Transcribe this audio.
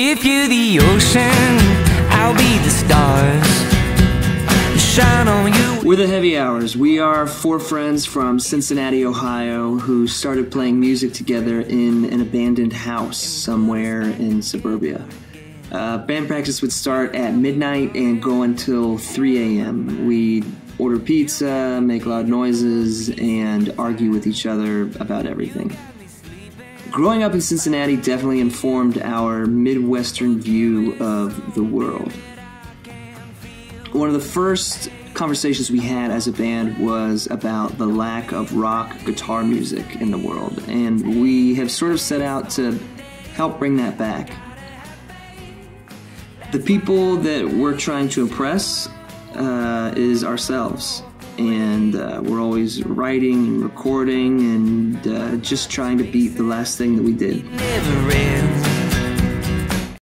If you're the ocean, I'll be the stars. Shine on you. We're the Heavy Hours. We are four friends from Cincinnati, Ohio, who started playing music together in an abandoned house somewhere in suburbia. Uh, band practice would start at midnight and go until 3 a.m. We'd order pizza, make loud noises, and argue with each other about everything. Growing up in Cincinnati definitely informed our Midwestern view of the world. One of the first conversations we had as a band was about the lack of rock guitar music in the world, and we have sort of set out to help bring that back. The people that we're trying to impress uh, is ourselves. And uh, we're always writing and recording and uh, just trying to beat the last thing that we did.